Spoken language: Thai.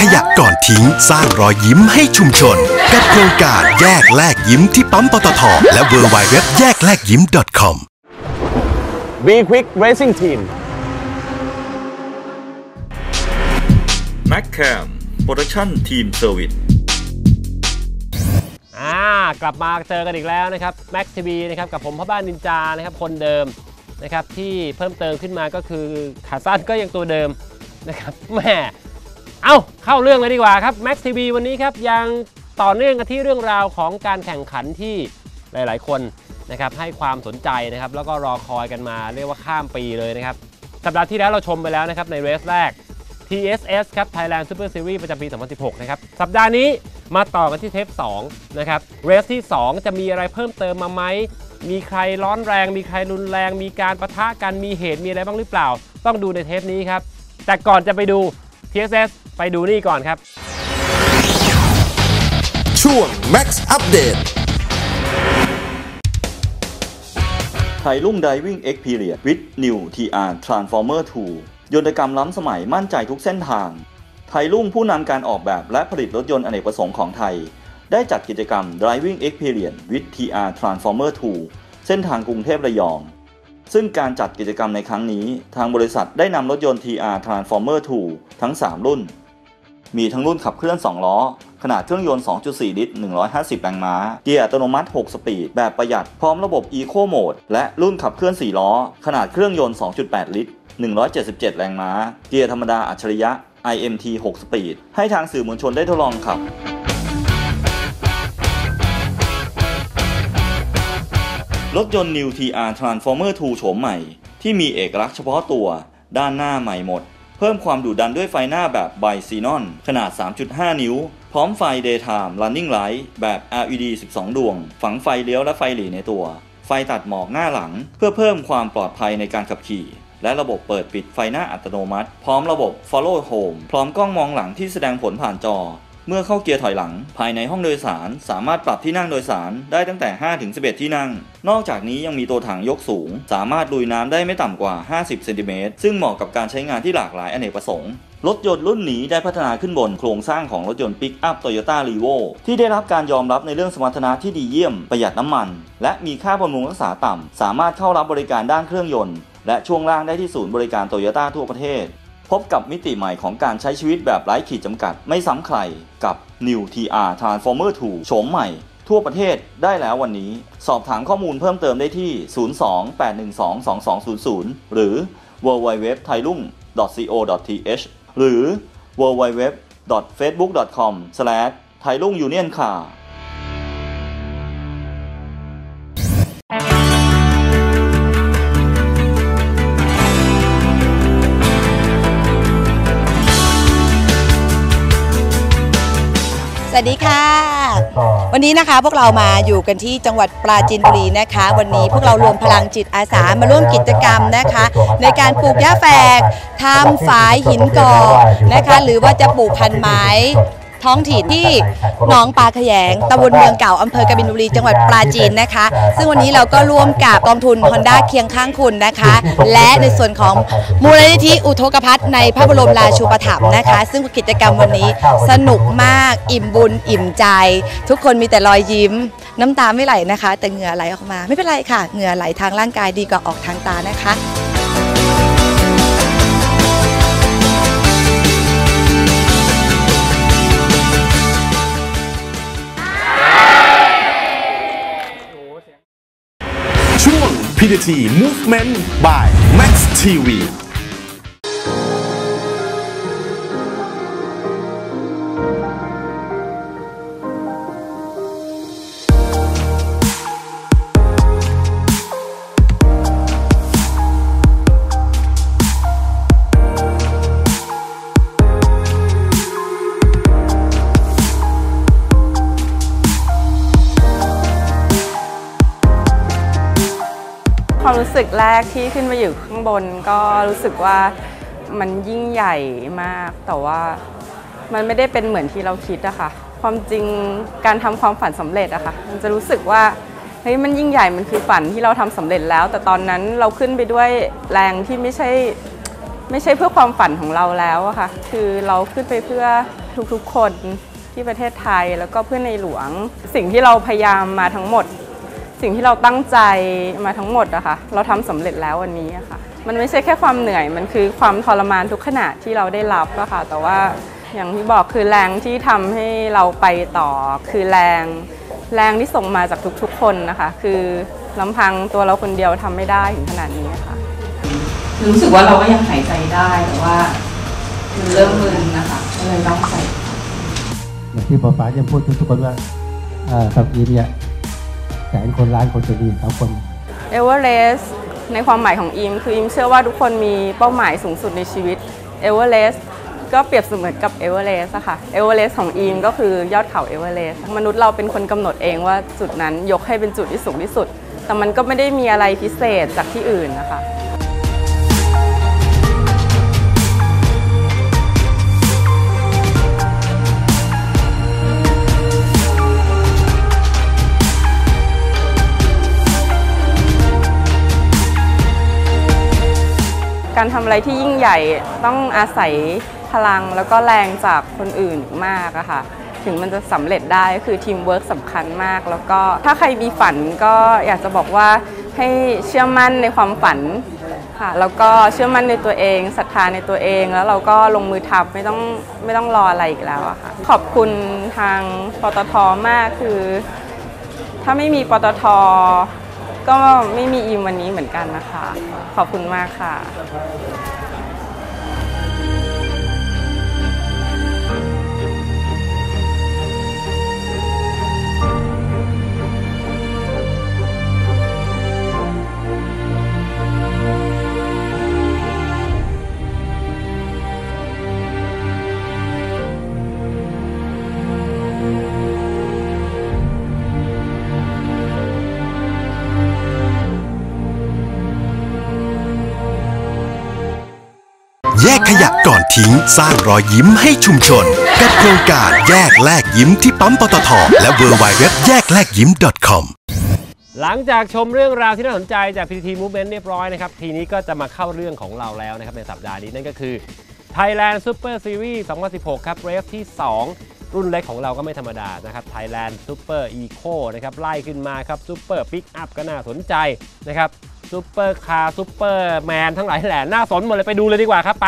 แยกขยะก่อนทิ้งสร้างรอยยิ้มให้ชุมชน กับโครงการแยกแลกยิ้มที่ปั๊มปตทและ w w w แยกแลกยิ้ม .com V Quick Racing Team m a c c a m Production Team Service อ่ากลับมาเจอกันอีกแล้วนะครับ Max TV นะครับกับผมพ่อบ้านนินจานะครับคนเดิมนะครับที่เพิ่มเติมขึ้นมาก็คือขาสั้นก็ยังตัวเดิมนะครับแหม่ เอาเข้าเรื่องเลยดีกว่าครับ Max TV วันนี้ครับยังต่อเนื่องกันที่เรื่องราวของการแข่งขันที่หลาย ๆ คนนะครับให้ความสนใจนะครับแล้วก็รอคอยกันมาเรียกว่าข้ามปีเลยนะครับสัปดาห์ที่แล้วเราชมไปแล้วนะครับในเรสแรก TSS ครับ Thailand Super Series ประจำปี 2016 นะครับ สัปดาห์นี้มาต่อกันที่เทป 2 นะครับ เรสที่ 2 จะมีอะไรเพิ่มเติมมาไหม มีใครร้อนแรง มีใครรุนแรง มีการประทะกัน มีเหตุ มีอะไรบ้างหรือเปล่า ต้องดูในเทปนี้ครับ แต่ก่อนจะไปดู TSS ไปดูนี่ก่อนครับ ช่วง Max Update ไทยลุ่ง Diving Experience with New TR Transformer 2 ยนตกรรมล้ำสมัยมั่นใจทุกเส้นทาง ไทยลุ่งผู้นำการออกแบบและผลิตรถยนต์อเนกประสงค์ของไทย ได้จัดกิจกรรม Driving Experience with TR Transformer 2 เส้นทางกรุงเทพระยอง ซึ่งการจัดกิจกรรมในครั้งนี้ ทางบริษัทได้นำรถยนต์ TR Transformer 2 ทั้ง 3 รุ่น มีทั้งรุ่นขับเคลื่อน 2 ล้อ ขนาดเครื่องยนต์ 2.4 ลิตร 150 แรงม้า เกียร์อัตโนมัติ 6 สปีด แบบประหยัด พร้อมระบบ Eco Mode และรุ่นขับเคลื่อน 4 ล้อ ขนาดเครื่องยนต์ 2.8 ลิตร 177 แรงม้า เกียร์ธรรมดาอัจฉริยะ IMT 6 สปีด ให้ทางสื่อมวลชนได้ทดลองขับรถยนต์ New TR Transformer 2 โฉมใหม่ ที่มีเอกลักษณ์เฉพาะตัว ด้านหน้าใหม่หมด เพิ่มความดุดันด้วยไฟหน้าแบบไบซีนอนขนาด 3.5 นิ้ว พร้อมไฟ Daytime Running Light แบบ LED 12 ดวง ฝังไฟเลี้ยวและไฟหลีในตัว ไฟตัดหมอกหน้าหลัง เพื่อเพิ่มความปลอดภัยในการขับขี่ และระบบเปิดปิดไฟหน้าอัตโนมัติ พร้อมระบบ Follow Home พร้อมกล้องมองหลังที่แสดงผลผ่านจอ เมื่อเข้าเกียร์ถอยหลัง ภายในห้องโดยสารสามารถปรับที่นั่งโดยสารได้ตั้งแต่5ถึง11 ที่นั่ง นอกจากนี้ยังมีตัวถังยกสูง สามารถลุยน้ำได้ไม่ต่ำกว่า 50 เซนติเมตร ซึ่งเหมาะกับการใช้งานที่หลากหลายอเนกประสงค์รถยนต์รุ่นนี้ได้พัฒนาขึ้นบนโครงสร้างของรถยนต์ปิกอัพโตโยต้ารีโวที่ได้รับการยอมรับในเรื่องสมรรถนะที่ดีเยี่ยม ประหยัดน้ำมัน และมีค่าบำรุงรักษาต่ำ สามารถเข้ารับบริการด้านเครื่องยนต์ และช่วงล่างได้ที่ศูนย์บริการโตโยต้าทั่วประเทศ พบกับมิติใหม่ของการใช้ชีวิตแบบไร้ขีดจำกัด ไม่ซ้ำใครกับ New TR Transformer 2 โฉมใหม่ ทั่วประเทศได้แล้ววันนี้ สอบถามข้อมูลเพิ่มเติมได้ที่ 02-812-2200 หรือ www.thailung co.th หรือ www.facebook.com/thailungunion car วัสดีค่ะ วันนี้นะคะพวกเรามาอยู่กันที่จังหวัดปราจีนบุรีนะคะ วันนี้พวกเรารวมพลังจิตอาสามาร่วมกิจกรรมนะคะ ในการปลูกหญ้าแฝกทำฝายหินกอนะคะ หรือว่าจะปลูกพันไม้ ท้องถิ่นที่หนองปลาขยงตำบลเมืองเก่าอำเภอกบินบุรีจังหวัดปราจีนนะคะ ซึ่งวันนี้เราก็ร่วมกับกองทุน Honda เคียงข้างคุณนะคะ และในส่วนของมูลนิธิอุทกภัทในพระบรมราชูปถัมภ์นะคะ ซึ่งกิจกรรมวันนี้สนุกมากอิ่มบุญ อิ่มใจ ทุกคนมีแต่รอยยิ้ม น้ำตาไม่ไหลนะคะ แต่เหงื่อไหลออกมา ไม่เป็นไรค่ะเหงื่อไหลทางร่างกายดีกว่าออกทางตานะคะ วง PDT Movement by Max TV ความรู้สึกแรกที่ขึ้นมาอยู่ข้างบนก็รู้สึกว่ามันยิ่งใหญ่มาก แต่ว่ามันไม่ได้เป็นเหมือนที่เราคิดอะค่ะ ความจริงการทำความฝันสำเร็จอะค่ะ มันจะรู้สึกว่าเฮ้ยมันยิ่งใหญ่มันคือฝันที่เราทำสำเร็จแล้ว แต่ตอนนั้นเราขึ้นไปด้วยแรงที่ไม่ใช่ไม่ใช่เพื่อความฝันของเราแล้วอะค่ะ คือเราขึ้นไปเพื่อทุกๆคนที่ประเทศไทยแล้วก็เพื่อในหลวง สิ่งที่เราพยายามมาทั้งหมด สิ่งที่เราตั้งใจมาทั้งหมดอะค่ะเราทำสำเร็จแล้ววันนี้อะค่ะ มันไม่ใช่แค่ความเหนื่อย มันคือความทรมานทุกขณะที่เราได้รับอะค่ะ แต่ว่าอย่างที่บอกคือแรงที่ทำให้เราไปต่อ คือแรงแรงที่ส่งมาจากทุกๆคนนะคะ คือลำพังตัวเราคนเดียวทำไม่ได้ถึงขนาดนี้ค่ะ รู้สึกว่าเราก็ยังหายใจได้แต่ว่ามันเริ่มมึนนะคะก็เลยต้องใส่อย่างที่ปอฟ้าจะพูดทุกๆคนว่าเอ่อสัปอีเนี่ย แสนคนล้านคนจะดีสามคนเอเวอเรสต์ในความหมายของอิมคืออิมเชื่อว่าทุกคนมีเป้าหมายสูงสุดในชีวิตเอเวอเรสต์ก็เปรียบเสมือนกับเอเวอเรสต์อะค่ะเอเวอเรสต์ของอิมก็คือยอดเขาเอเวอเรสต์มนุษย์เราเป็นคนกำหนดเองว่าจุดนั้นยกให้เป็นจุดที่สูงที่สุด แต่มันก็ไม่ได้มีอะไรพิเศษจากที่อื่นนะคะ การทำอะไรที่ยิ่งใหญ่ต้องอาศัยพลังแล้วก็แรงจากคนอื่นมากอะค่ะถึงมันจะสำเร็จได้ก็คือทีมเวิร์กสำคัญมาก แล้วก็ถ้าใครมีฝันก็อยากจะบอกว่าให้เชื่อมั่นในความฝันค่ะแล้วก็เชื่อมั่นในตัวเองศรัทธาในตัวเอง แล้วเราก็ลงมือทำไม่ต้องไม่ต้องรออะไรอีกแล้วอะค่ะขอบคุณทางปตทมากคือ ถ้าไม่มีปตท ก็ไม่มีอิมวันนี้เหมือนกันนะคะ ขอบคุณมากค่ะ ขยะก่อนทิ้ง สร้างรอยยิ้มให้ชุมชน กับโครงการแยกแลกยิ้มที่ปั๊มปตทและ w w w แยกแลกยิ้ม .com หลังจากชมเรื่องราวที่น่าสนใจจาก PTT Movement เรียบร้อยนะครับ ทีนี้ก็จะมาเข้าเรื่องของเราแล้วนะครับในสัปดาห์นี้นั่นก็คือ Thailand Super Series 2016 ครับเรฟที่ 2 รุ่นเล็กของเราก็ไม่ธรรมดานะครับ Thailand Super Eco นะครับไล่ขึ้นมาครับ Super Pick Up ก็น่าสนใจนะครับ Super Car Super Man ทั้งหลายแหล่น่าสนหมดเลยไปดูเลยดีกว่าครับไป